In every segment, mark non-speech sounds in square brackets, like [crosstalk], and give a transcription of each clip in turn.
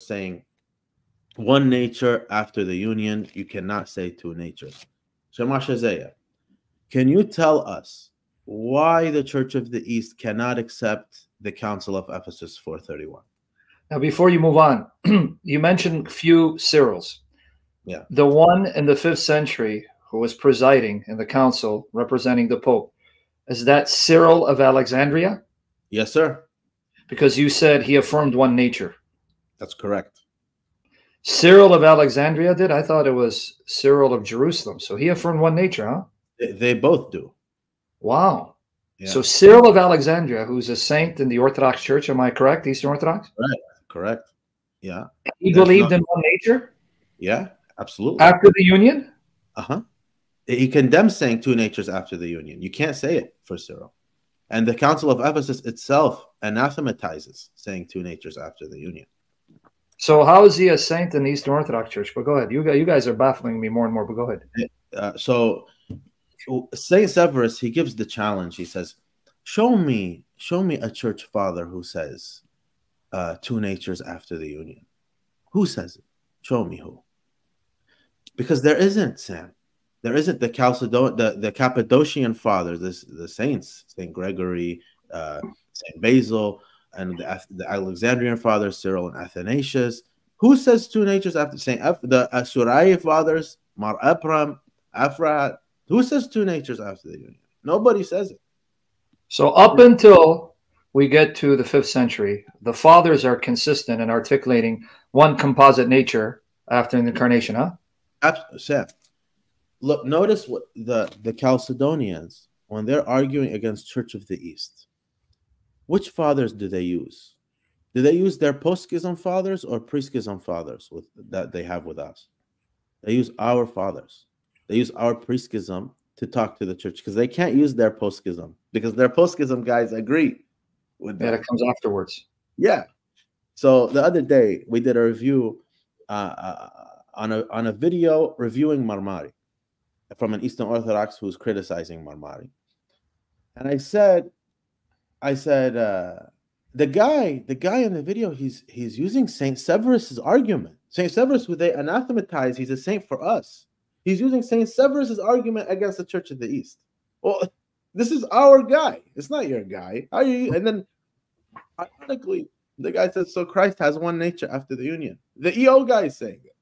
saying one nature after the union. You cannot say two natures. Shamasha Zaia, can you tell us why the Church of the East cannot accept the Council of Ephesus 431? Now, before you move on, [clears throat] you mentioned few Cyrils. Yeah. The one in the fifth century who was presiding in the council representing the Pope, is that Cyril of Alexandria? Yes, sir. Because you said he affirmed one nature. That's correct. Cyril of Alexandria did? I thought it was Cyril of Jerusalem. So he affirmed one nature, huh? They, they both do. Wow. Yeah. So Cyril of Alexandria, who's a saint in the Orthodox Church, am I correct? Eastern Orthodox? Right. Correct. Yeah. He There's believed in one nature Yeah. Absolutely. after the union? Uh huh. He condemns saying two natures after the union. You can't say it for Cyril. And the Council of Ephesus itself anathematizes saying two natures after the union. So how is he a saint in the Eastern Orthodox Church? But go ahead. You guys, you guys are baffling me more and more, but go ahead. Uh, so Saint Severus he gives the challenge. He says, "Show me, show me a church father who says uh, two natures after the union. Who says it? Show me who. Because there isn't Sam. There isn't the Chalcedon, the, the Cappadocian fathers, this, the saints, Saint Gregory, uh, Saint Basil, and the, the Alexandrian fathers, Cyril and Athanasius. Who says two natures after Saint F, the Asurai fathers, Mar Epram, Afrat? Who says two natures after the union? Nobody says it. So up until we get to the fifth century, the fathers are consistent in articulating one composite nature after the incarnation, huh? Abs- Sam, look, notice what the the Chalcedonians when they're arguing against Church of the East. Which fathers do they use? Do they use their post-schism fathers or pre-schism fathers with that they have with us? They use our fathers. They use our pre-schism to talk to the church because they can't use their post-schism because their post-schism guys agree with them. that comes afterwards. Yeah. So the other day we did a review uh, uh, on a on a video reviewing Mar Mari from an Eastern Orthodox who's criticizing Mar Mari, and I said, I said uh, the guy the guy in the video he's he's using Saint Severus's argument. Saint Severus, who they anathematize, he's a saint for us. He's using Saint Severus's argument against the Church of the East. Well, this is our guy. It's not your guy. How are you? And then, ironically, the guy says, "So Christ has one nature after the union." The EO guy is saying it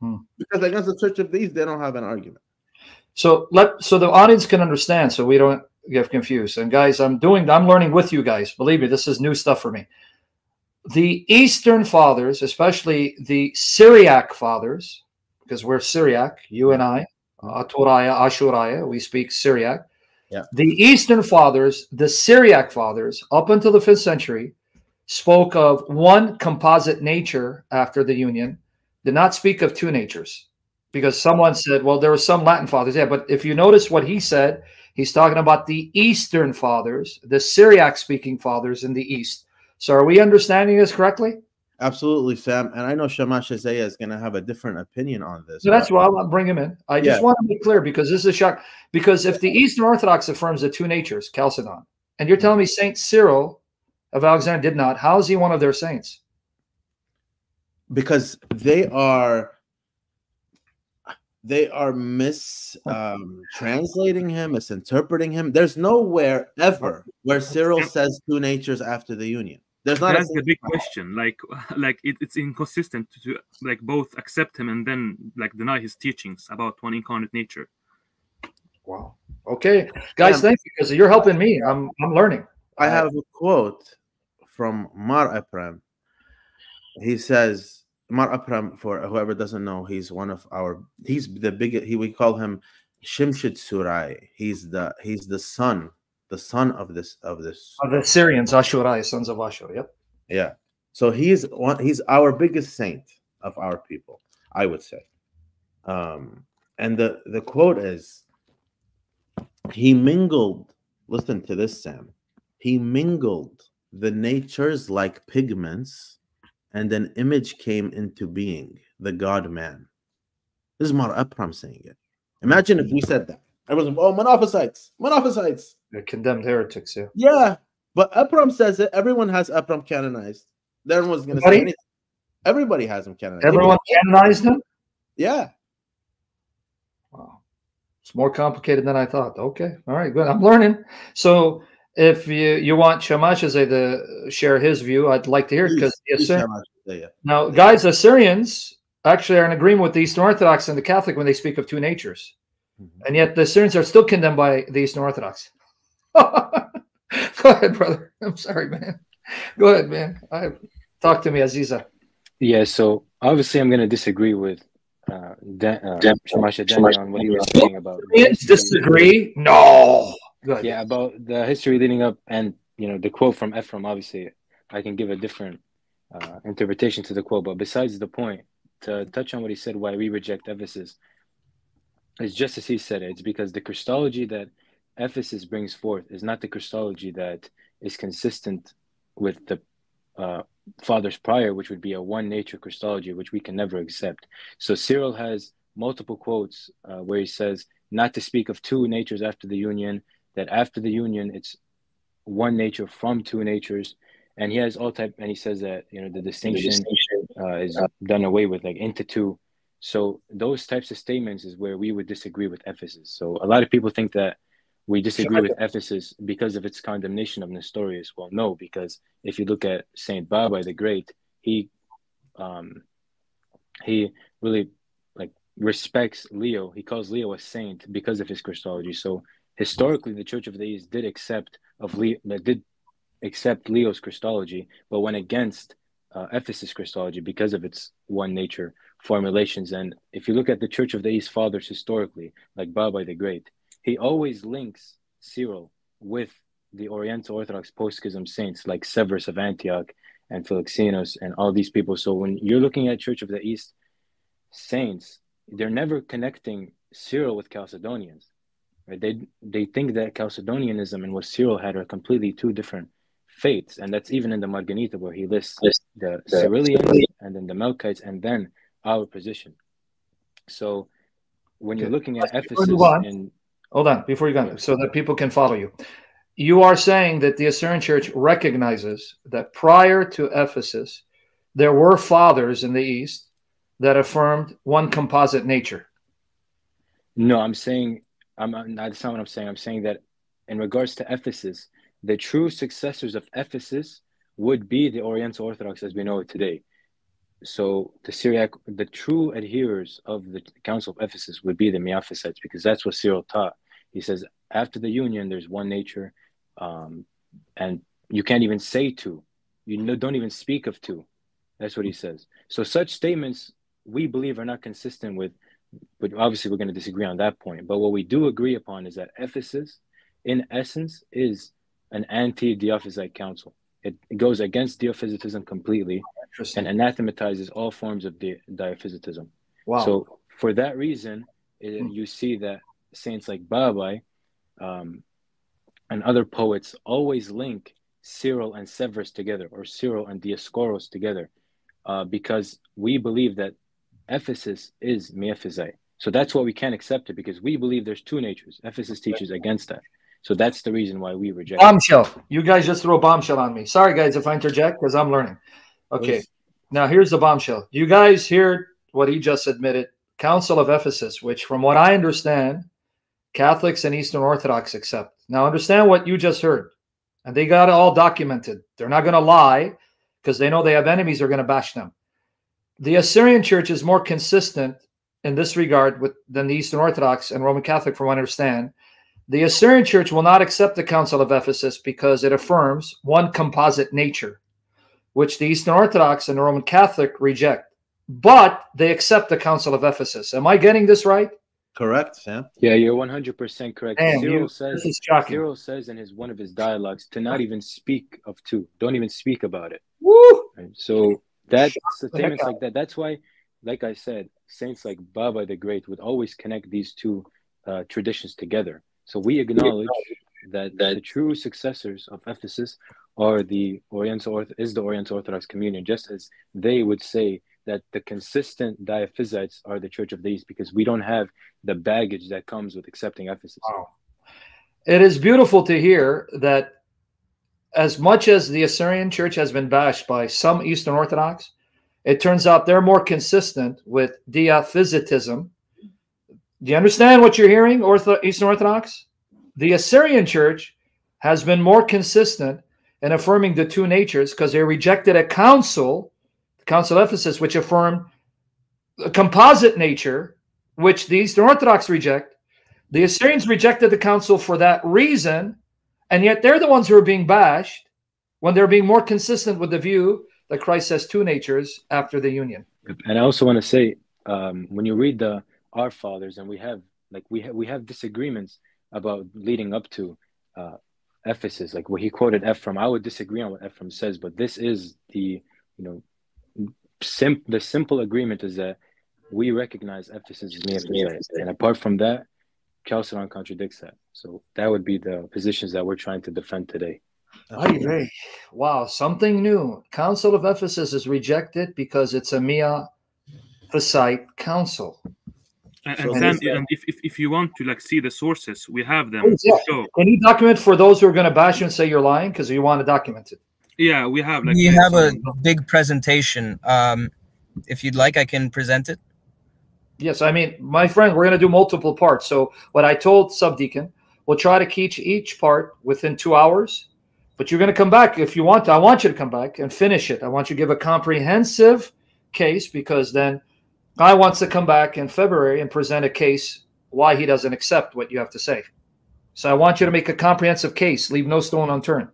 Hmm. because against the Church of the East, they don't have an argument. So let so the audience can understand, so we don't get confused. And guys, I'm doing, I'm learning with you guys. Believe me, this is new stuff for me. The Eastern fathers, especially the Syriac fathers, because we're Syriac, you and I, Aturaya, Ashuraya, we speak Syriac. Yeah. The Eastern fathers, the Syriac fathers, up until the fifth century, spoke of one composite nature after the union, did not speak of two natures because someone said, well, there were some Latin fathers. Yeah, but if you notice what he said, he's talking about the Eastern fathers, the Syriac speaking fathers in the East. So are we understanding this correctly? Absolutely, Sam. And I know Shamasha Zaia is going to have a different opinion on this. So that's why I'll bring him in. I just Yeah. want to be clear because this is a shock. Because if the Eastern Orthodox affirms the two natures, Chalcedon, and you're telling me Saint Cyril of Alexandria did not, how is he one of their saints? because they are they are mis um, translating him, misinterpreting him. There's nowhere ever where Cyril says two natures after the union. There's not. A, That's the big question. Like, [laughs] like it, it's inconsistent to like both accept him and then like deny his teachings about one incarnate nature. Wow. Okay, guys, Yeah. thank you because you're helping me. I'm I'm learning. I have a quote from Mar Eprem. He says, Mar Eprem, for whoever doesn't know, he's one of our. He's the biggest. He we call him Shimshid Surai. He's the he's the son, the son of this of this Of the Syrians, Ashurai, sons of Ashur. Yep. Yeah. So he's one he's our biggest saint of our people, I would say. Um and the the quote is he mingled listen to this Sam. He mingled the natures like pigments and an image came into being, the God man. This is Mar Eprem saying it. Imagine if we mm-hmm. said that. Everyone's oh monophysites, monophysites. They're condemned heretics. Yeah. Yeah, but Eprem says it. Everyone has Eprem canonized. No one's gonna Buddy? say anything. Everybody has him canonized. Everyone canonized him. Yeah. Wow, it's more complicated than I thought. Okay, all right, good. I'm learning. So, if you you want Shamash to share his view, I'd like to hear it because yeah. now, guys, Assyrians actually are in agreement with the Eastern Orthodox and the Catholic when they speak of two natures, mm-hmm. and yet the Assyrians are still condemned by the Eastern Orthodox. [laughs] Go ahead, brother. I'm sorry, man. Go ahead, man. I, talk to me, Aziza. Yeah, so obviously I'm going to disagree with uh, Dan, uh, Shamasha on what he was saying about. Disagree? No. Good. Yeah, about the history leading up and you know the quote from Ephraim. Obviously, I can give a different uh, interpretation to the quote, but besides the point, to touch on what he said, why we reject Ephesus, is just as he said it. It's because the Christology that Ephesus brings forth is not the Christology that is consistent with the uh, fathers prior, which would be a one nature Christology, which we can never accept. So Cyril has multiple quotes uh, where he says not to speak of two natures after the union, that after the union it's one nature from two natures. And he has all type, and he says that you know the distinction, the distinction uh, is done away with, like into two. So those types of statements is where we would disagree with Ephesus. So a lot of people think that we disagree with Ephesus because of its condemnation of Nestorius. Well, no, because if you look at Saint Babai the Great, he um, he really like respects Leo. He calls Leo a saint because of his Christology. So historically, the Church of the East did accept of Leo, did accept Leo's Christology, but went against uh, Ephesus Christology because of its one nature formulations. And if you look at the Church of the East fathers historically, like Babai the Great, he always links Cyril with the Oriental Orthodox post-schism saints like Severus of Antioch and Philoxenos and all these people. So when you're looking at Church of the East saints, they're never connecting Cyril with Chalcedonians. Right? They they think that Chalcedonianism and what Cyril had are completely two different faiths, and that's even in the Marganita where he lists the Cyrillians and then the Melkites and then our position. So when you're looking at Ephesus and Hold on, before you go, so that people can follow you. You are saying that the Assyrian Church recognizes that prior to Ephesus, there were fathers in the East that affirmed one composite nature. No, I'm saying I'm not. That's not what I'm saying. I'm saying that in regards to Ephesus, the true successors of Ephesus would be the Oriental Orthodox as we know it today. So the Syriac, the true adherers of the Council of Ephesus would be the Miaphysites because that's what Cyril taught. He says after the union, there's one nature, um, and you can't even say two. You don't even speak of two. That's what he says. So such statements we believe are not consistent with, but obviously we're going to disagree on that point. But what we do agree upon is that Ephesus, in essence, is an anti-Diophysite council. It, it goes against Diophysitism completely and anathematizes all forms of di- Diophysitism. Wow. So for that reason, it, hmm. you see that saints like Babai um, and other poets always link Cyril and Severus together or Cyril and Dioscoros together uh, because we believe that Ephesus is Miaphysite. So that's why we can't accept it because we believe there's two natures. Ephesus teaches against that. So that's the reason why we reject bombshell. It. You guys just throw bombshell on me. Sorry, guys, if I interject because I'm learning. Okay. Now here's the bombshell. You guys hear what he just admitted. Council of Ephesus, which from what I understand, Catholics and Eastern Orthodox accept. Now, understand what you just heard. And they got it all documented. They're not going to lie because they know they have enemies who are going to bash them. The Assyrian church is more consistent in this regard with, than the Eastern Orthodox and Roman Catholic, from what I understand. The Assyrian church will not accept the Council of Ephesus because it affirms one composite nature, which the Eastern Orthodox and the Roman Catholic reject. But they accept the Council of Ephesus. Am I getting this right? Correct, Sam. Yeah, you're 100% correct. Damn, Cyril you, says Cyril says in his one of his dialogues to not even speak of two. Don't even speak about it. Woo! Right? So that's statements like that. That's why, like I said, saints like Babai the Great would always connect these two uh, traditions together. So we acknowledge that, that the true successors of Ephesus are the Oriental Orth- is the Oriental Orthodox Communion, just as they would say that the consistent Diophysites are the Church of the East because we don't have the baggage that comes with accepting Ephesus. Wow. It is beautiful to hear that as much as the Assyrian church has been bashed by some Eastern Orthodox, it turns out they're more consistent with diophysitism. Do you understand what you're hearing, Ortho- Eastern Orthodox? The Assyrian church has been more consistent in affirming the two natures because they rejected a council, the Council of Ephesus, which affirmed a composite nature, which the Eastern Orthodox reject. The Assyrians rejected the council for that reason, and yet they're the ones who are being bashed when they're being more consistent with the view that Christ has two natures after the union. And I also want to say, um, when you read the Our Fathers, and we have like we have we have disagreements about leading up to uh, Ephesus, like what he quoted Ephraim. I would disagree on what Ephraim says, but this is the you know sim- the simple agreement is that we recognize Ephesus as Miaphysite, and apart from that, Chalcedon contradicts that. So that would be the positions that we're trying to defend today. Ay, vey. Wow, something new. Council of Ephesus is rejected because it's a Mia Physite council. And, So- and, Sam, and if, if, if you want to like see the sources, we have them. Oh, yeah. show. Can you document for those who are going to bash you and say you're lying because you want to document it? Yeah, we have like we have a big presentation. Um, if you'd like, I can present it. Yes, I mean, my friend, we're going to do multiple parts. So what I told Subdeacon, we'll try to teach each part within two hours. But you're going to come back if you want to. I want you to come back and finish it. I want you to give a comprehensive case because then Guy wants to come back in February and present a case why he doesn't accept what you have to say. So I want you to make a comprehensive case, leave no stone unturned.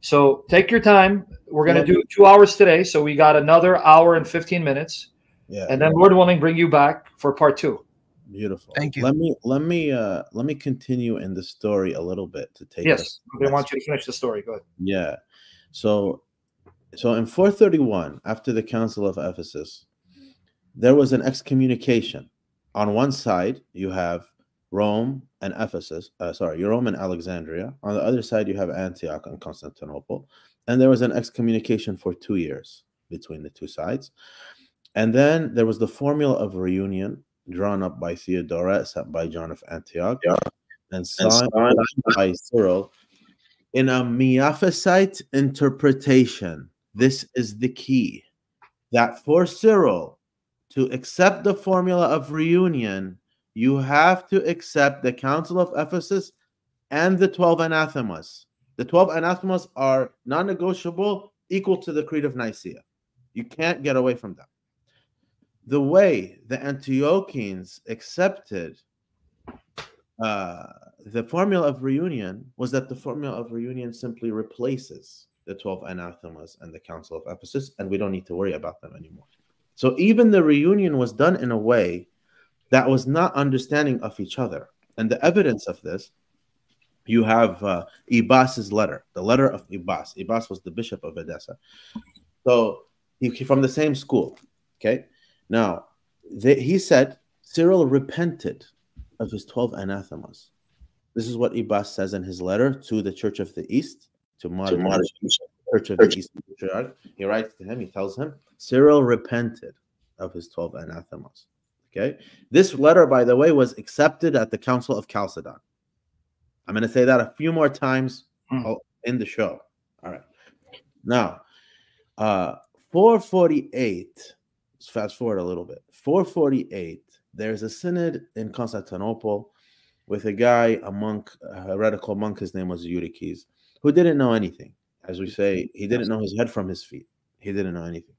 So take your time. We're going to do two hours today. So we got another hour and 15 minutes. Yeah. And then Lord willing, bring you back for part two. Beautiful. Thank you. Let me let me uh let me continue in the story a little bit to take Yes, us they want you to finish the story. Go ahead. Yeah. So so in 431 after the council of Ephesus there was an excommunication. On one side you have Rome and Ephesus, uh, sorry, Rome and Alexandria. On the other side you have Antioch and Constantinople. And there was an excommunication for 2 years between the two sides. And then there was the formula of reunion drawn up by Theodoret, set by John of Antioch, and signed by Cyril in a Miaphysite interpretation. This is the key that for Cyril to accept the formula of reunion, you have to accept the Council of Ephesus and the 12 anathemas. The 12 anathemas are non negotiable, equal to the Creed of Nicaea. You can't get away from them the way the Antiochians accepted uh, the formula of reunion was that the formula of reunion simply replaces the 12 anathemas and the Council of Ephesus, and we don't need to worry about them anymore. So even the reunion was done in a way that was not understanding of each other. And the evidence of this, you have uh, Ibas's letter, the letter of Ibas. Ibas was the bishop of Edessa. So he, from the same school. Okay. Now, they, he said Cyril repented of his 12 anathemas. This is what Ibas says in his letter to the Church of the East, to modern Church of the East Patriarch. He writes to him, he tells him, Cyril repented of his 12 anathemas. Okay. This letter, by the way, was accepted at the Council of Chalcedon. I'm going to say that a few more times oh, in the show. All right. Now, uh, 448, let's fast forward a little bit. 448, there's a synod in Constantinople with a guy, a monk, a heretical monk, his name was Eutyches, who didn't know anything. As we say, mm-hmm. he didn't know his head from his feet. He didn't know anything.